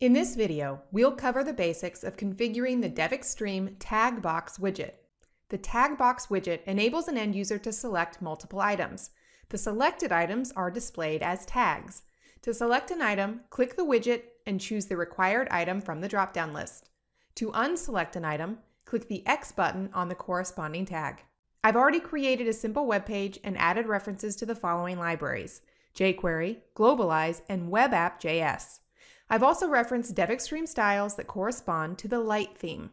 In this video, we'll cover the basics of configuring the DevExtreme Tag Box widget. The Tag Box widget enables an end user to select multiple items. The selected items are displayed as tags. To select an item, click the widget and choose the required item from the drop-down list. To unselect an item, click the X button on the corresponding tag. I've already created a simple web page and added references to the following libraries, jQuery, Globalize, and WebApp.js. I've also referenced DevExtreme styles that correspond to the light theme.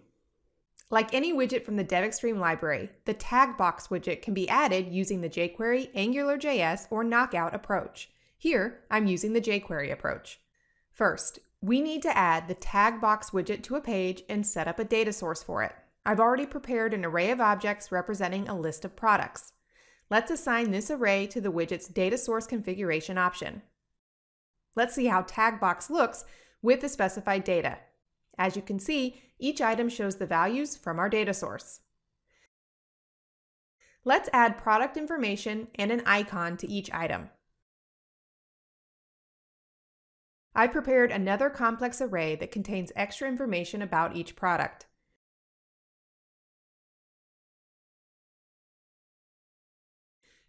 Like any widget from the DevExtreme library, the tag box widget can be added using the jQuery, AngularJS, or Knockout approach. Here, I'm using the jQuery approach. First, we need to add the tag box widget to a page and set up a data source for it. I've already prepared an array of objects representing a list of products. Let's assign this array to the widget's data source configuration option. Let's see how tag box looks with the specified data. As you can see, each item shows the values from our data source. Let's add product information and an icon to each item. I prepared another complex array that contains extra information about each product.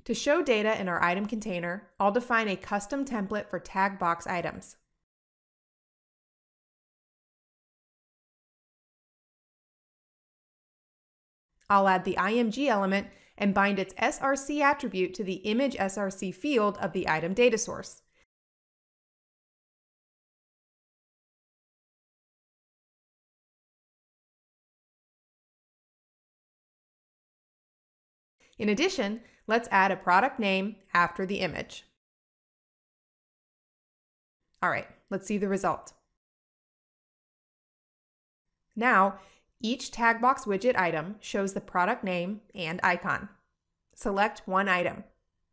To show data in our item container, I'll define a custom template for tag box items. I'll add the IMG element and bind its SRC attribute to the image SRC field of the item data source. In addition, let's add a product name after the image. All right, let's see the result. Now, each tag box widget item shows the product name and icon. Select one item.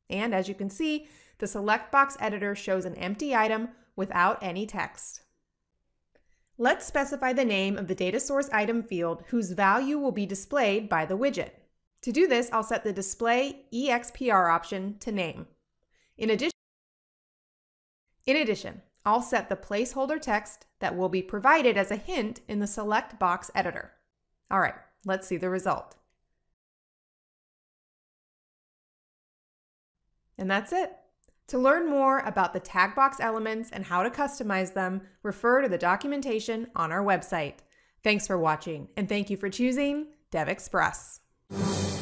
And as you can see, the select box editor shows an empty item without any text. Let's specify the name of the data source item field whose value will be displayed by the widget. To do this, I'll set the display EXPR option to name. In addition, in addition, I'll set the placeholder text that will be provided as a hint in the select box editor. All right, let's see the result. And that's it. To learn more about the tag box elements and how to customize them, refer to the documentation on our website. Thanks for watching, and thank you for choosing DevExpress you